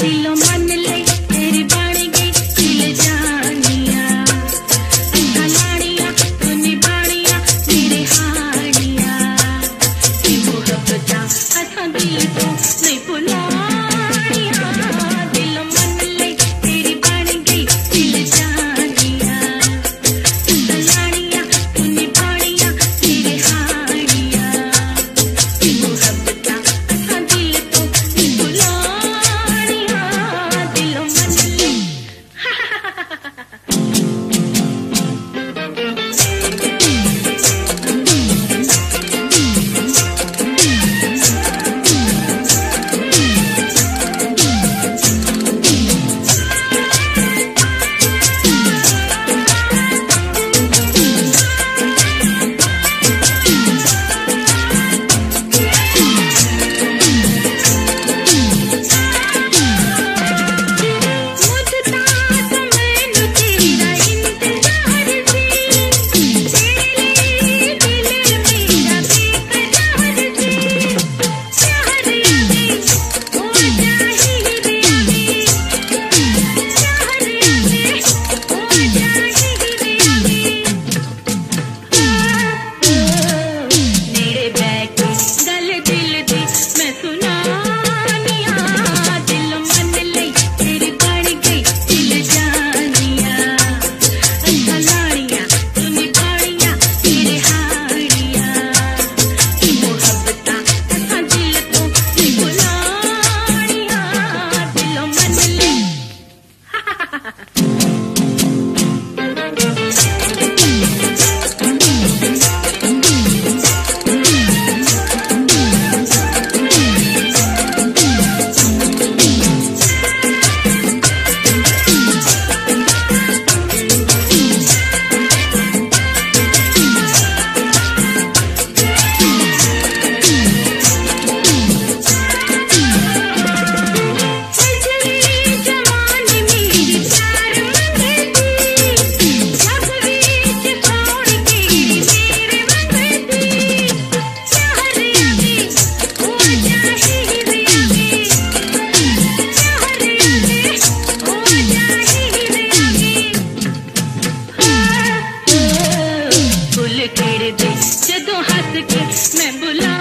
Dilo करके मैं बुला